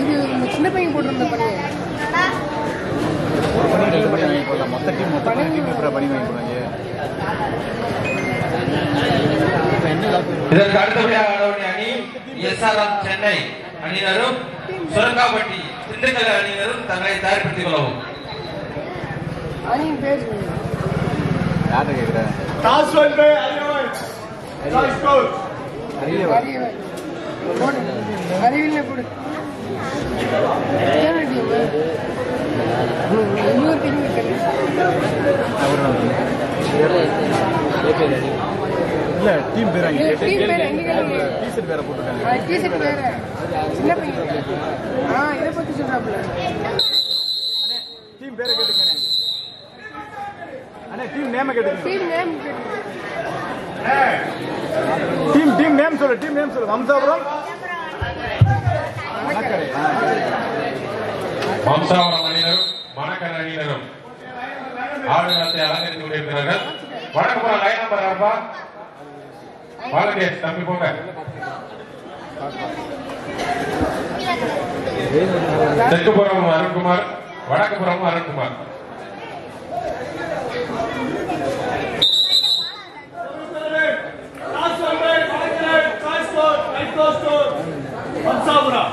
இது சின்ன பையன் போட்டிருந்த பணி மொத்த டீம் மொத்த டீம் எப்படி பணி வாங்கி போடுறாங்க இதற்கு அடுத்தபடியாக ஆடவணி அணி எஸ்ஆர்எம் சென்னை அணியினரும் சுரங்காப்பட்டி திண்டுக்கல் அணியினரும் தங்களை தயார்படுத்திக் கொள்ளவும். அணியின் பேர் கேட்குறேன் அறிவியல். போடு. இல்ல டீம் பேர் வாங்கி டீம் பேர் கேளுங்க டீசர்ட் வேற போட்டுருக்காங்க. டீசர்ட் வேற சின்ன பையன் ஆ இதை பத்தி சொல்றாப்ல டீம் பேரை கேட்டுக்கண்ணே அண்ணே டீம் நேம கேட்டுக்கங்க team name team team name சொல்லு டீம் நேம் சொல்லு. வம்சாபுரம். வம்சாவரம் அணியினரும் மணக்கர் அணியினரும் ஆடுகளத்தை அலங்கரித்துக் கொண்டிருக்கிறார்கள் வடக்குப்புறம் லைன் நம்பர் வாலண்டியர்ஸ் தம்பி போங்க. Arunkumar Vadakkupuram Arunkumar. Vamsapuram.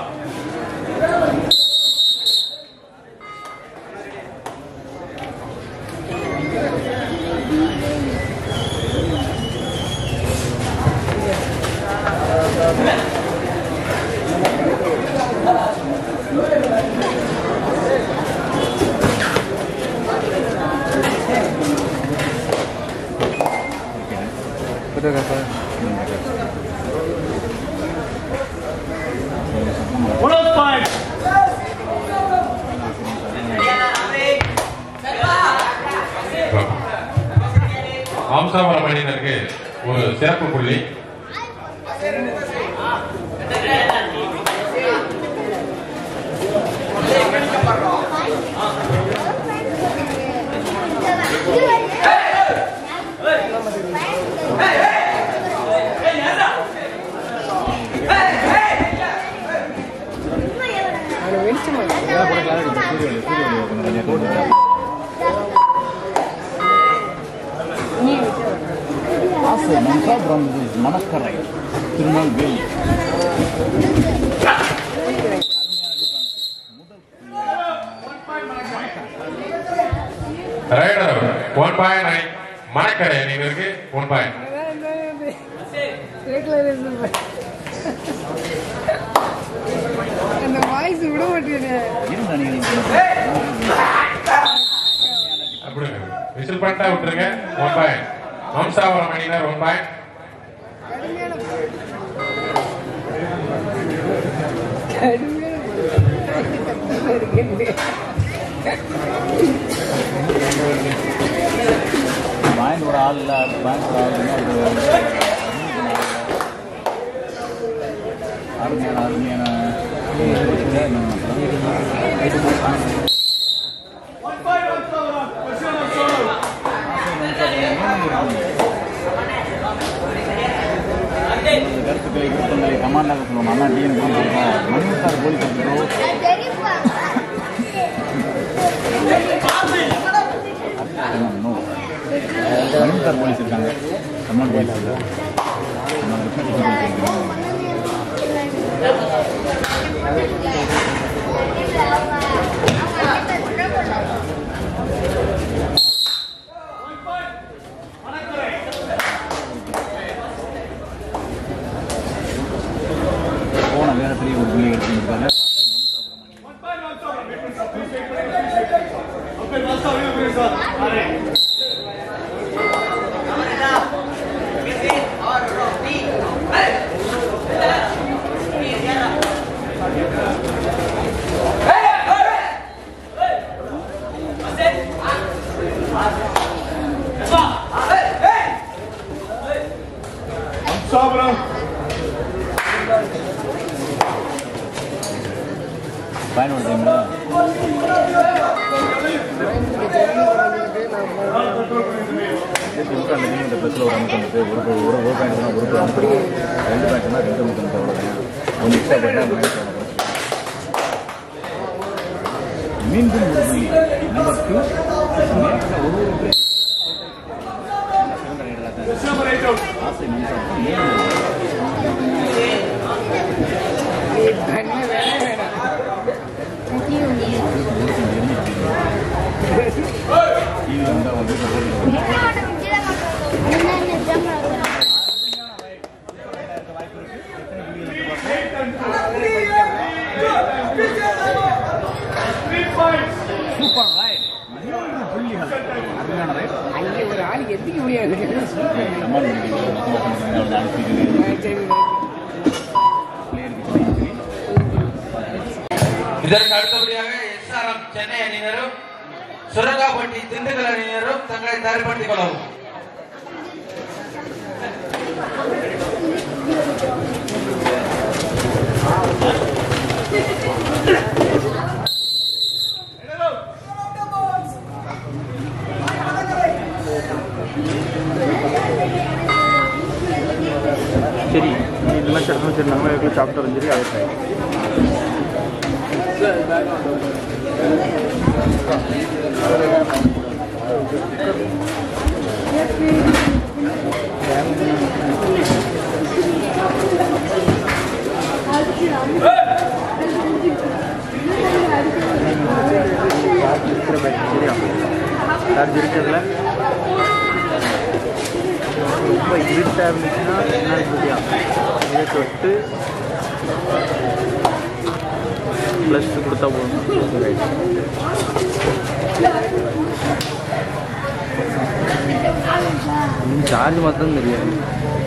Manakkarai Tirunelveli raider one point nine Manakkarai அணியினருக்கு ஒன் பாயிண்ட் அந்த வாய்ஸ் விட அப்படி விசில் பண்ணிட்டா விட்டுருங்க ஒன் பாயிண்ட் வம்சாவரம் அணியினர் ஒன் பாயிண்ட் பாயிண்ட் ஒரு ஆள் இல்லை பாயிண்ட் ஒரு ஆள் இல்லை அருமையான அருமையான கருத்துக்களை கமாண்டாக சொல்லுவோம். அண்ணா டிஎன் கொடுத்துருக்கோம் மணி சார் போலி கொடுத்துருக்கோம் மணி சார் போலீஸ் இருக்காங்க. கமாண்ட் போலீஸ் நம்ம டிவி வந்து அவங்க வீட்டில் போட்டு Three points. சூப்பர் ரைட் மூன்று புள்ளிகள் அருமையான ரைட் அங்கே ஒரு ஆள் எந்திக்க முடியாது சமாளி பிளேயருக்கு இதற்கு அடுத்தபடியாக எஸ்ஆர்எம் சென்னை அணியினரும் சுரங்காப்பட்டி திண்டுக்கல் அணியினரும் தங்களை தயார்படுத்திக் கொள்ளவும். ப்ளஸ் கொடுத்தா போதும். சார்ஜ் மாத்திரம் தெரியாது.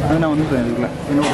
அது நான் வந்து இதுக்குள்ள. இன்னும்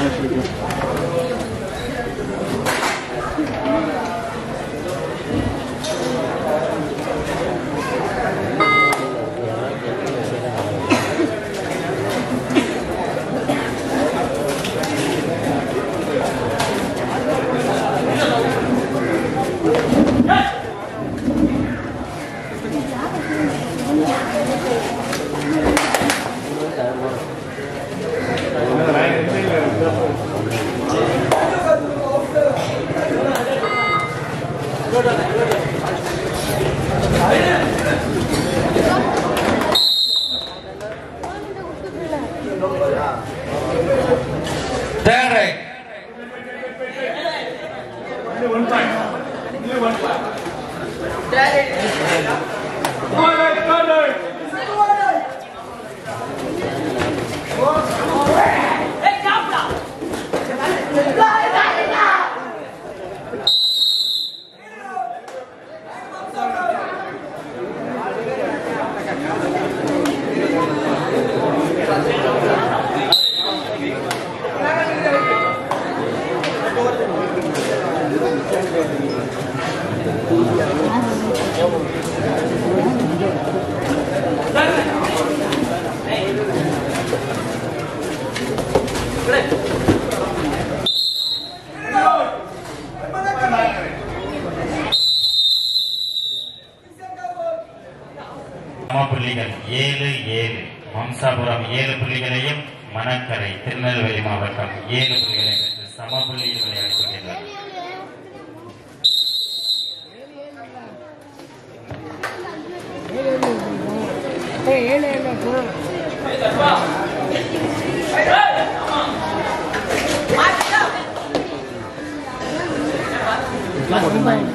Không vâng.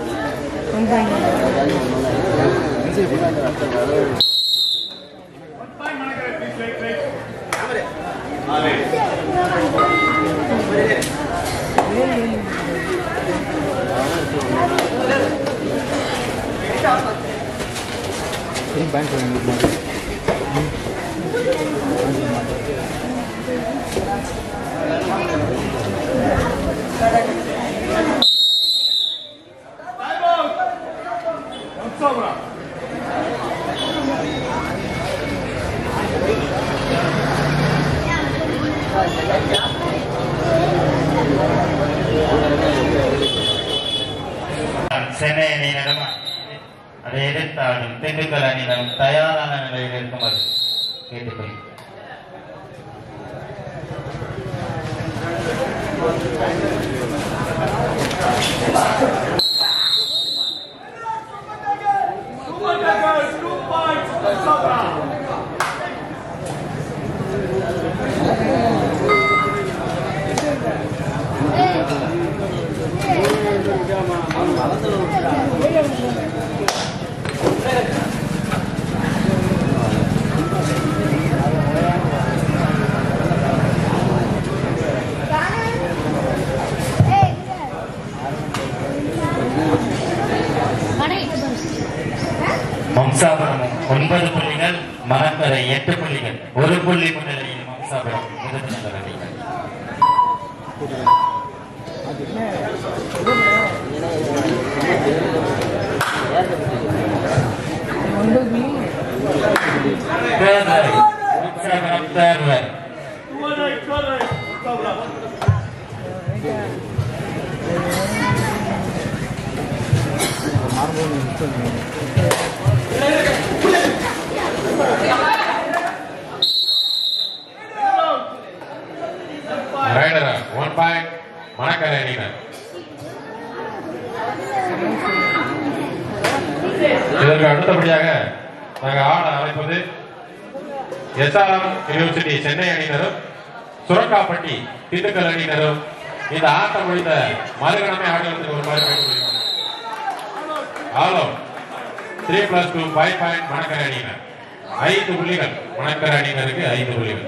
Không vâng. Cái gì vậy? Ini bantu yang lebih Thank you. Chennai அணியினரும் அதை எதிர்த்தாடும் திண்டுக்கல் அணியினரும் தயாரான நிலையில் இருக்குமாறு கேட்டுக்கொள்கிறேன் மம்சாபுரம் ஒன்பது புள்ளிகள் எட்டு புள்ளிகள். ஒரு புள்ளி முன்னிலையில் மம்சாபுரம் முதல் மணக்கரை இதற்கு அடுத்தபடியாக நாங்கள் ஆட அழைப்பது எஸ்ஆர்எம் யூனிவர்சிட்டி சென்னை அணியினரும் சுரக்காப்பட்டி திண்டுக்கல் அணியினரும் இந்த ஆட்டம் முடிந்த மறுகணமே ஆடுவதற்கு ஒரு மாதிரி ஆலோ three plus two five point Manakkarai அணியினர். ஐந்து புள்ளிகள். மணக்கரை அணியினருக்கு ஐந்து புள்ளிகள்.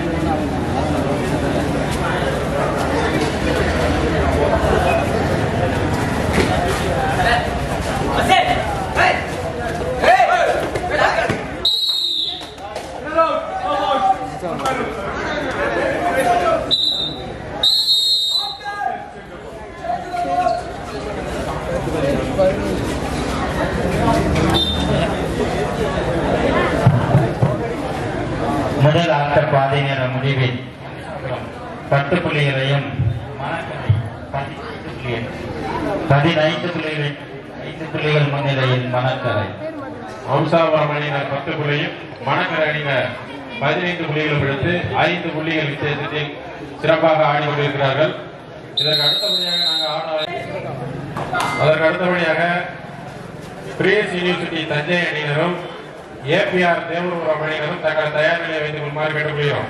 பதினைந்து புள்ளிகள் பதினைந்து புள்ளிகள் ஐந்து புள்ளிகள் முன்னிலையில் மணக்கரை. வம்சாபுரம் அணியினர் பத்து புள்ளியும் மணக்கரை அணியினர் பதினைந்து புள்ளிகளும் எடுத்து ஐந்து புள்ளிகள் வித்தியாசத்தில் சிறப்பாக ஆடி கொண்டிருக்கிறார்கள். இதற்கு அடுத்தபடியாக நாங்கள் ஆட அதற்கு அடுத்தபடியாக பிரியஸ் யூனிவர்சிட்டி தஞ்சை அணியினரும் ஏபிஆர் தேவரபுரம் அணியினரும் தங்கள் தயார் நிலையை வைத்துக் கொள்ளுமாறு கேட்டுக்கொள்கிறோம்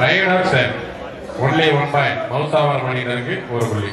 raider sir only one point மௌசாவார் அணியினருக்கு ஒரு புள்ளி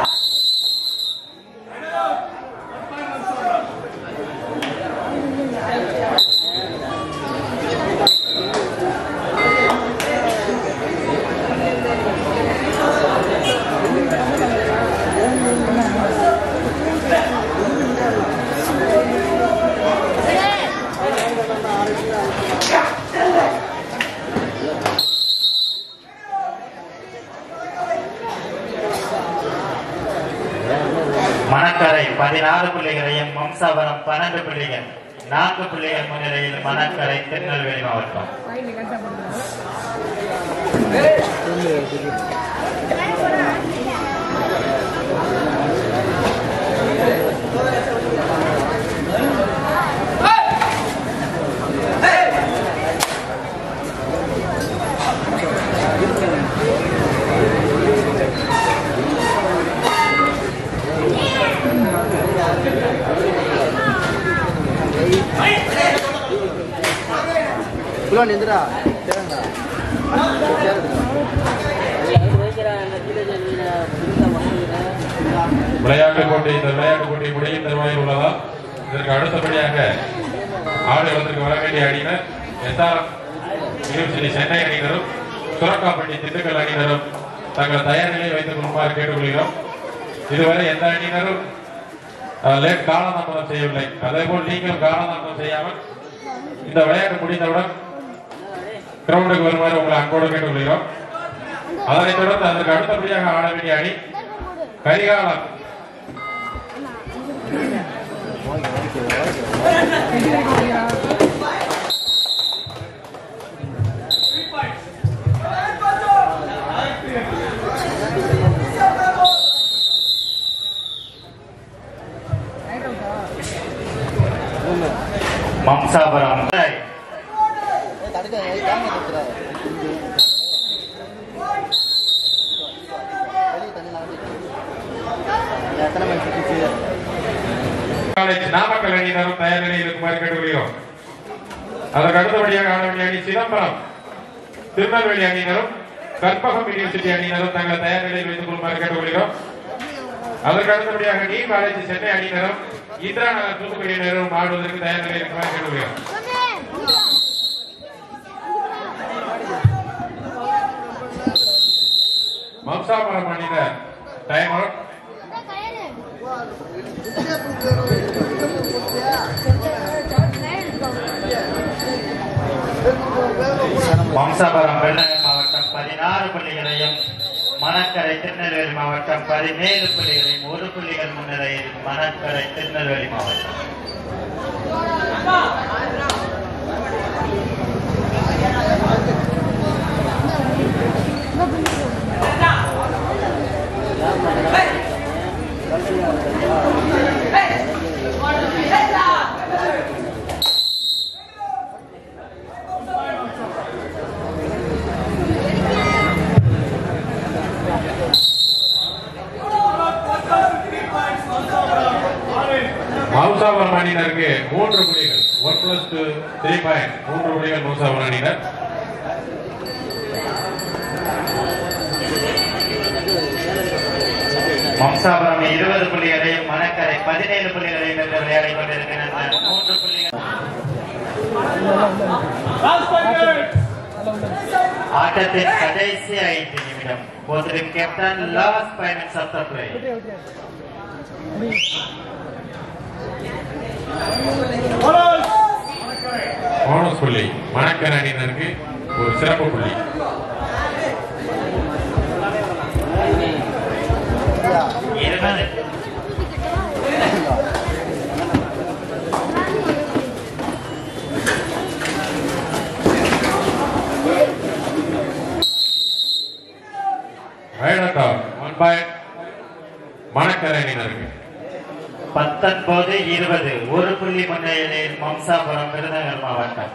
மணக்கரை பதினாறு புள்ளிகளையும் மம்சாபுரம் பன்னெண்டு புள்ளிகள் நான்கு புள்ளிகள் முன்னிலையில் மணக்கரை திருநெல்வேலி மாவட்டம் வாங்கி கஷ்டப்படுறேன் Hey! ப்ரோ நிந்திரா சரிங்க விளையாட்டு போட்டி இந்த விளையாட்டு போட்டி முடியும் தருவாயில் உள்ளதா இதற்கு அடுத்தபடியாக ஆடுகளத்திற்கு வர வேண்டிய அணியினர் எஸ்ஆர்எம் யூனிவர்சிட்டி சென்னை அணியினரும் சுரக்காப்பட்டி திண்டுக்கல் அணியினரும் தங்கள் தயார் நிலையை கொள்ளுமாறு கேட்டுக்கொள்கிறோம். இதுவரை எந்த அணியினரும் காலதாமதம் செய்யவில்லை. அதே போல் நீங்கள் காலதாமதம் செய்யாமல் இந்த விளையாட்டு முடிந்தவுடன் கிரவுண்டுக்கு வருமாறு உங்களை அன்போடு கேட்டுக்கொள்கிறோம். அதனைத் தொடர்ந்து அதற்கு அடுத்தபடியாக ஆட வேண்டிய அணி Karikalam Thank you. Mani college Namakkal அணியினரும் தயார் நிலையில் இருக்குமாறு கேட்டுக்கொள்கிறோம் அதற்கு அடுத்தபடியாக ஆட அணி சிதம்பரம். திருநெல்வேலி அணியினரும் கற்பகம் யூனிவர்சிட்டி அணியினரும் தங்கள் தயார் நிலையில் வைத்துக் கொள்ளுமாறு கேட்டுக்கொள்கிறோம் அதற்கு அடுத்தபடியாக நீ காலேஜ் சென்னை அணியினரும் இந்திரா நகர் தூத்துக்குடி அணியினரும் ஆடுவதற்கு தயார் நிலையில் இருக்குமாறு கேட்டுக்கொள்கிறோம் மம்சாபுரம் அணியினர் டைம் அவுட் மம்சாபுரம் விருதுநகர் மாவட்டம் பதினாறு பள்ளிகளையும் மணக்கரை திருநெல்வேலி மாவட்டம் பதினேழு புள்ளிகளையும் ஒரு புள்ளிகள் முன்னிலையில் மணக்கரை திருநெல்வேலி மாவட்டம் மவுசாபுரம் அணியினருக்கு மூன்று புள்ளிகள். One plus two three point மூன்று புள்ளிகள் மவுசாபுரம் அணியினர். மம்சாபுரம் இருபது புள்ளிகளையும் மணக்கரை பதினேழு புள்ளிகளையும் வென்று விளையாடிக் கொண்டிருக்கின்றனர் மூன்று புள்ளிகள் ஆட்டத்தின் கடைசி ஐந்து நிமிடம். போதிலும் captain last five minutes of the play bonus புள்ளி மணக்கர் அணியினருக்கு ஒரு சிறப்பு புள்ளி. இருபது right out one point Manakkarai அணியினருக்கு பத்தொன்பது இருபது. ஒரு புள்ளி முன்னிலையில் மம்சாபுரம் விருதுநகர் மாவட்டம்.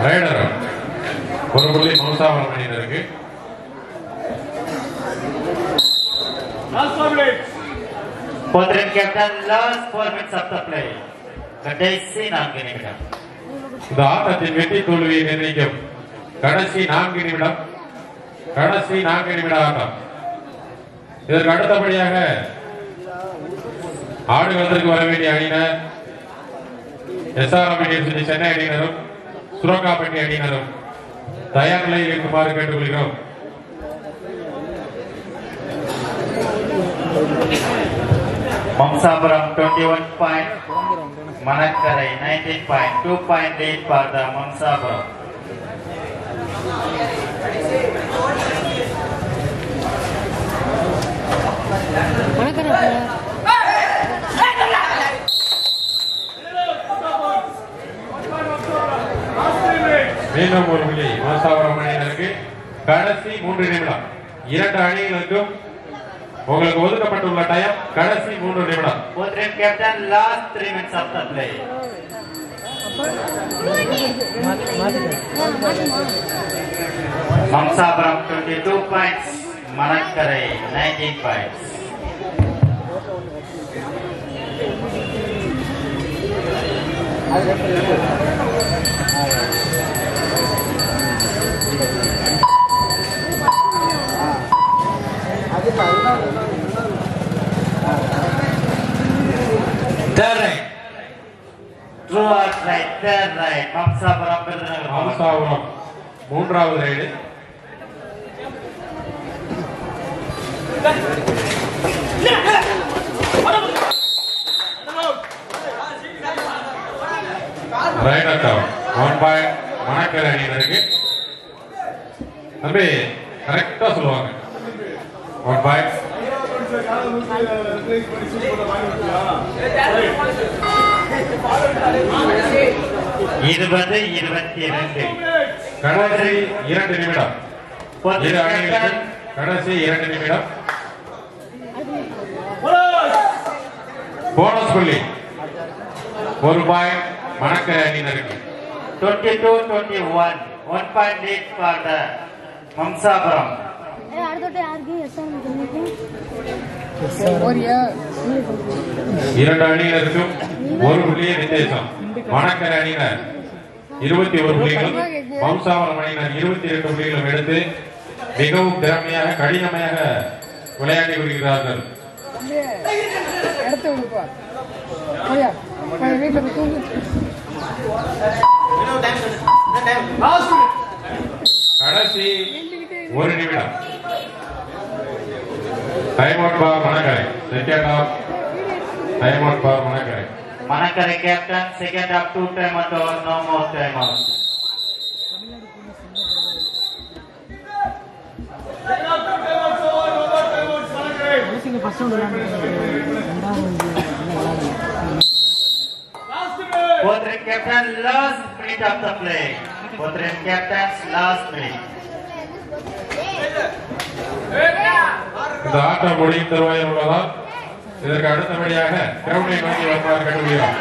One ஒரு புள்ளி மவுசாபுரம் அணியினருக்கு Last five minutes. போதிலும் captain last four minutes of the play கடைசி நான்கு நிமிடம். இந்த ஆட்டத்தின் வெற்றி தோல்வியை நிர்ணயிக்கும் கடைசி நான்கு நிமிடம் கடைசி நான்கு நிமிட ஆட்டம். இதற்கு அடுத்தபடியாக ஆடுகளத்திற்கு வர வேண்டிய அணியினர். எஸ்ஆர்எம் யூனிவர்சிட்டி சென்னை அணியினரும் சுரக்காப்பட்டி அணியினரும். தயார் நிலையில் இருக்குமாறு கேட்டுக்கொள்கிறோம். Mamsapuram twenty one point Manakkarai nineteen point two point eight for the Mamsapuram. Manakkarai three minutes. மீண்டும் ஒரு புள்ளி மசாபுரம் அணியினருக்கு கடைசி மூன்று நிமிடம் இரண்டு அணிகளுக்கும் உங்களுக்கு ஒதுக்கப்பட்டுள்ள டைம் கடைசி மூன்று நிமிடம் Both team captain, last three minutes of the play. Mamsapuram 22 points, Manakkarai 19 points. Third right. True or right, third right, Mamsapuram Virudhunagar. மூன்றாவது ரைடு ரைட் அட்டம் ஒன் பாயிண்ட் மணக்கரை அணியினருக்கு தம்பி கரெக்டா சொல்லுவாங்க. ஒன் பாயிண்ட் இருபது இருபத்தி இரண்டு. கடைசி இரண்டு நிமிடம். இரு அணிகளுக்கு கடைசி இரண்டு நிமிடம். போனஸ் புள்ளி. ஒரு பாயிண்ட் மணக்கரை அணியினருக்கு 22 21 one point lead for the Mamsapuram. அடுத்தோட்ட யாருக்கு எஸ் போறியா இரண்டு அணியினருக்கும் ஒரு புள்ளிய வித்தியாசம் மணக்கரை அணியினர் இருபத்தி ஒரு புள்ளிகளும் வம்சாவரம் அணியினர் இருபத்தி இரண்டு புள்ளிகளும் எடுத்து மிகவும் திறமையாக கடினமாக விளையாடி வருகிறார்கள் வீட்டுல போய் தூங்கு கடைசி ஒரு நிமிடம் time out for Manakkarai second of time out for Manakkarai Manakkarai captain, second half two time out or no more time out. Both team captain last minute of the play. Both team captains last minute. இந்த ஆட்டம் முடியும் தருவாயில் உள்ளதால் இதற்கு அடுத்தபடியாக கிரவுண்டை நோக்கி வருமாறு கட்டுகிறோம்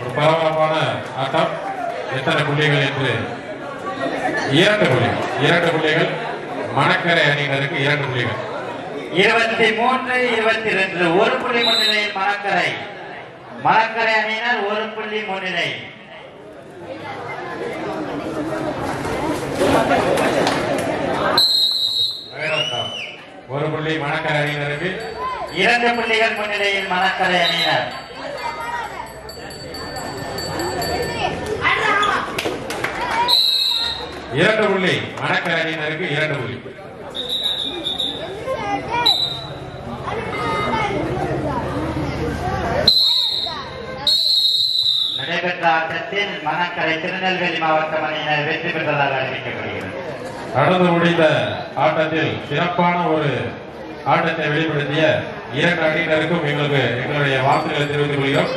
ஒரு பரபரப்பான ஆட்டம். எத்தனை புள்ளிகள் என்று? இரண்டு புள்ளிகள். இரண்டு புள்ளிகள். மணக்கரை அணியினருக்கு இரண்டு புள்ளிகள். இருபத்தி மூன்று இருபத்தி ரெண்டு. ஒரு புள்ளி முன்னிலையில் மணக்கரை. மணக்கரை அணியினர் ஒரு புள்ளி முன்னிலை. ஒரு புள்ளி மணக்கரை அணியினருக்கு. இரண்டு புள்ளிகள் முன்னிலையில் மணக்கரை அணியினர். இரண்டு புள்ளி மணக்கரை அணியினருக்கு இரண்டு புள்ளி. நடைபெற்ற ஆட்டத்தில் மணக்கரை திருநெல்வேலி மாவட்ட அணியினர் வெற்றி பெற்றதாக அறிவிக்கப்படுகிறது. நடந்து முடிந்த ஆட்டத்தில் சிறப்பான ஒரு ஆட்டத்தை வெளிப்படுத்திய இரண்டு அணியினருக்கும் எங்களுக்கு எங்களுடைய வார்த்தைகளை தெரிவித்துக் கொள்கிறோம்.